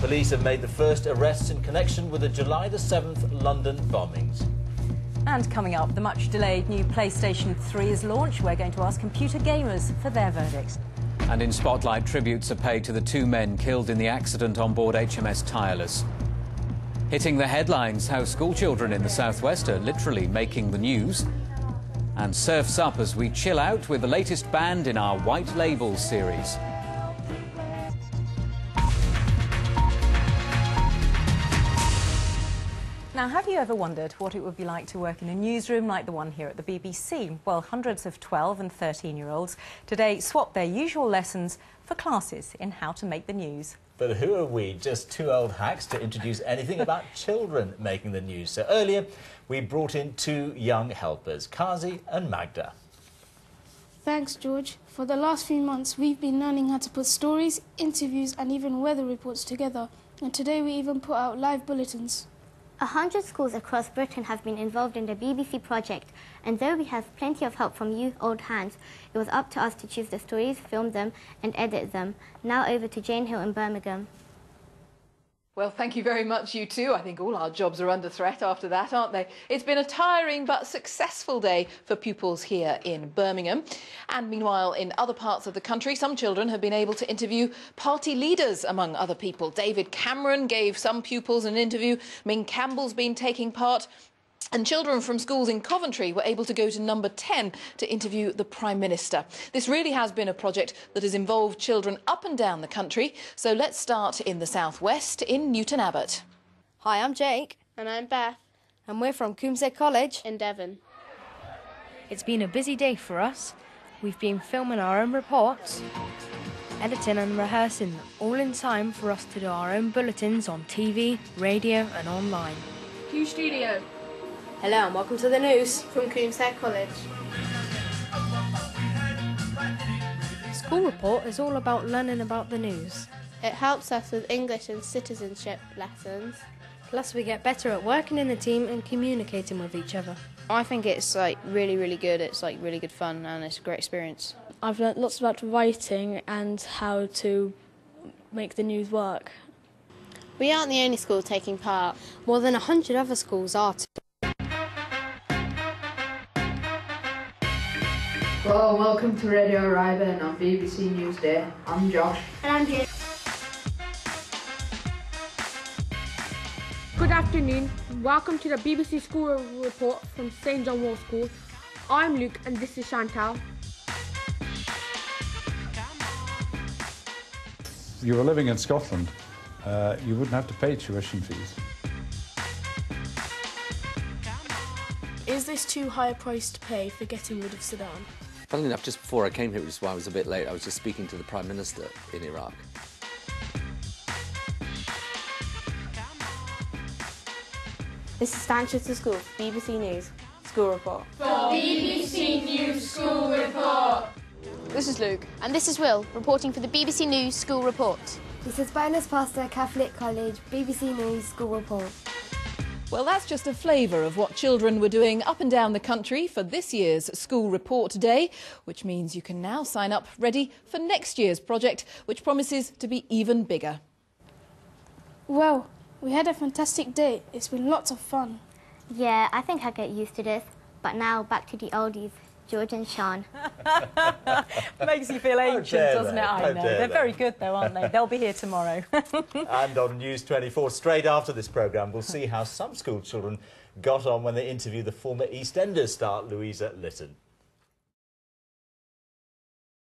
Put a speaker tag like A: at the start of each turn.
A: Police have made the first arrests in connection with the July the 7th London bombings.
B: And coming up, the much delayed new PlayStation 3 is launched. We're going to ask computer gamers for their verdicts.
C: And in Spotlight, tributes are paid to the two men killed in the accident on board HMS Tireless. Hitting the headlines, how schoolchildren in the southwest are literally making the news. And surfs up as we chill out with the latest band in our White Labels series.
B: Now, have you ever wondered what it would be like to work in a newsroom like the one here at the BBC? Well, hundreds of 12 and 13 year olds today swap their usual lessons for classes in how to make the news.
A: But who are we, just two old hacks, to introduce anything about children making the news? So earlier, we brought in two young helpers, Kazi and Magda.
D: Thanks, George. For the last few months, we've been learning how to put stories, interviews, and even weather reports together. And today, we even put out live bulletins.
E: A hundred schools across Britain have been involved in the BBC project, and though we have plenty of help from you old hands, it was up to us to choose the stories, film them, and edit them. Now over to Jane Hill in Birmingham.
F: Well, thank you very much, you too. I think all our jobs are under threat after that, aren't they? It's been a tiring but successful day for pupils here in Birmingham. And meanwhile, in other parts of the country, some children have been able to interview party leaders, among other people. David Cameron gave some pupils an interview. Ming Campbell's been taking part. And children from schools in Coventry were able to go to number 10 to interview the Prime Minister. This really has been a project that has involved children up and down the country. So let's start in the southwest in Newton Abbot.
G: Hi, I'm Jake.
D: And I'm Beth.
G: And we're from Coombeshead College
D: in Devon.
G: It's been a busy day for us. We've been filming our own reports, editing and rehearsing, all in time for us to do our own bulletins on TV, radio, and online.
D: Q Studio.
G: Hello and welcome to the news
D: from Coombeshead College.
G: School Report is all about learning about the news.
D: It helps us with English and citizenship lessons.
G: Plus, we get better at working in a team and communicating with each other.
H: I think it's like really, really good. It's like really good fun and it's a great experience.
D: I've learnt lots about writing and how to make the news work.
I: We aren't the only school taking part.
G: More than a hundred other schools are too.
J: Well, welcome to Radio Ryburn on BBC Newsday. I'm Josh.
E: And I'm Jane.
K: Good afternoon. Welcome to the BBC School Report from St John Wall School. I'm Luke and this is Chantal.
L: If you were living in Scotland, uh, you wouldn't have to pay tuition fees.
D: Is this too high a price to pay for getting rid of Saddam?
M: Funnily enough, just before I came here, which is why I was a bit late, I was just speaking to the Prime Minister in Iraq.
I: This is Stanchester School, BBC News, School Report.
N: For BBC News School Report.
O: This is Luke. And this is Will, reporting for the BBC News School Report.
P: This is Bonus Pastor Catholic College, BBC News School Report.
F: Well, that's just a flavour of what children were doing up and down the country for this year's School Report Day, which means you can now sign up ready for next year's project, which promises to be even bigger.
D: Well, we had a fantastic day. It's been lots of fun.
E: Yeah, I think I get used to this. But now back to the oldies. George and Sean.
B: Makes you feel ancient, doesn't it? I know. They're very good, though, aren't they? They'll be here tomorrow.
A: and on News 24, straight after this programme, we'll see how some school children got on when they interviewed the former EastEnders star, Louisa Lytton.